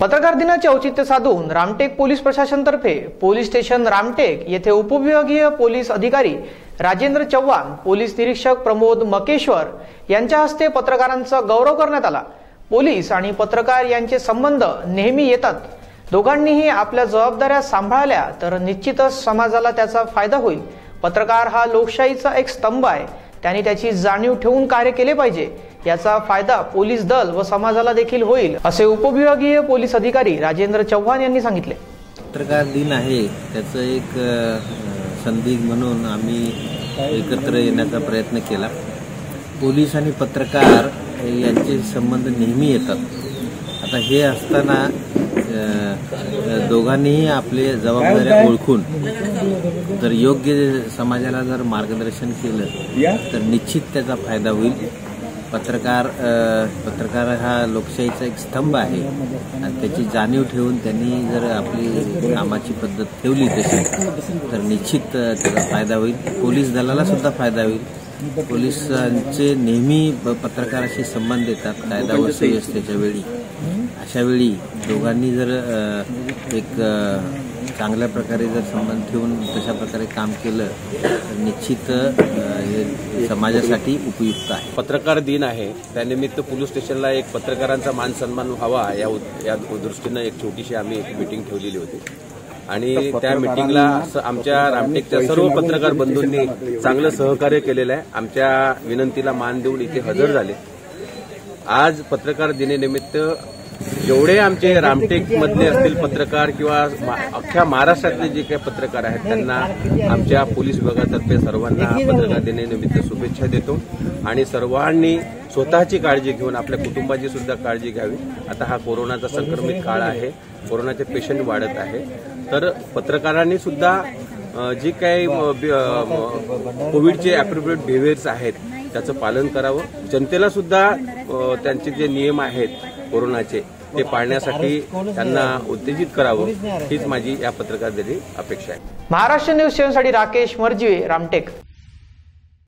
पत्रकार दिनाचे औचित्य साधून रामटेक पोलीस प्रशासनतर्फे पोलीस स्टेशन रामटेक येथे उपविभागीय पोलीस अधिकारी राजेंद्र चव्हाण पोलीस निरीक्षक प्रमोद मकेश्वर यांच्या हस्ते पत्रकारांचा गौरव करण्यात आला. पोलीस आणि पत्रकार यांचे संबंध नेहमी येतात. दोघांनीही आपल्या जबाबदाऱ्या सांभाळल्या तर निश्चितच समाजाला त्याचा फायदा होईल. पत्रकार हा लोकशाहीचा एक स्तंभ आहे. त्यांनी त्याची जाणीव ठेवून कार्य केले पाहिजे. याचा फायदा पोलीस दल व समाजाला देखील होईल असे उपविभागीय पोलीस अधिकारी राजेंद्र चव्हाण यांनी सांगितले. पत्रकार दिन आहे त्याचं एक अ, संधी म्हणून आम्ही एकत्र येण्याचा प्रयत्न केला. पोलीस आणि पत्रकार यांचे संबंध नेहमी येतात. आता हे असताना दोघांनीही आपले जबाबदाऱ्या ओळखून जर योग्य समाजाला जर मार्गदर्शन केलं तर निश्चित त्याचा फायदा होईल. पत्रकार पत्रकार हा लोकशाहीचा एक स्तंभ आहे. आणि त्याची जाणीव ठेवून त्यांनी जर आपली कामाची पद्धत ठेवली तशी तर निश्चित त्याचा फायदा होईल. पोलीस दलाला सुद्धा फायदा होईल. पोलिसांचे नेहमी प- पत्रकाराशी संबंध येतात कायदा व सुव्यवस्थेच्या वेळी अशा वेळी दोघांनी जर एक चांगल्या प्रकारे जर संबंध ठेवून तशा प्रकारे काम केलं तर निश्चित हे समाजासाठी उपयुक्त आहे. पत्रकार दिन आहे. त्यानिमित्त पोलीस स्टेशनला एक पत्रकारांचा मान सन्मान व्हावा या उद- या दृष्टीनं एक छोटीशी आम्ही एक मिटिंग ठेवलेली होती. आणि त्या मिटिंगला आमच्या रामटेकच्या सर्व पत्रकार बंधूंनी चांगलं सहकार्य केलेलं आहे. आमच्या विनंतीला मान देऊन इथे हजर झाले. आज पत्रकार दिनानिमित्त जेवढे आमचे रामटेक मधले असतील पत्रकार किंवा मा- अख्ख्या महाराष्ट्रातले जे काही पत्रकार आहेत त्यांना आमच्या पोलीस विभागातर्फे सर्वांना पत्रकार दिनानिमित्त शुभेच्छा देतो. आणि सर्वांनी स्वतःची काळजी घेऊन आपल्या कुटुंबाची सुद्धा काळजी घ्यावी. आता हा कोरोनाचा संक्रमित काळ आहे. कोरोनाचे पेशंट वाढत आहे. तर पत्रकारांनी सुद्धा जे काही कोविडचे अप्रोप्रिएट बिहेवियर्स आहेत त्याचं पालन करावं. जनतेला सुद्धा त्यांचे जे नियम आहेत कोरोनाचे ते पाळण्यासाठी त्यांना उत्तेजित करावं हीच माझी या पत्रकार दिनी अपेक्षा आहे. महाराष्ट्र न्यूज चॅनलसाठी राकेश मर्जीवे रामटेक.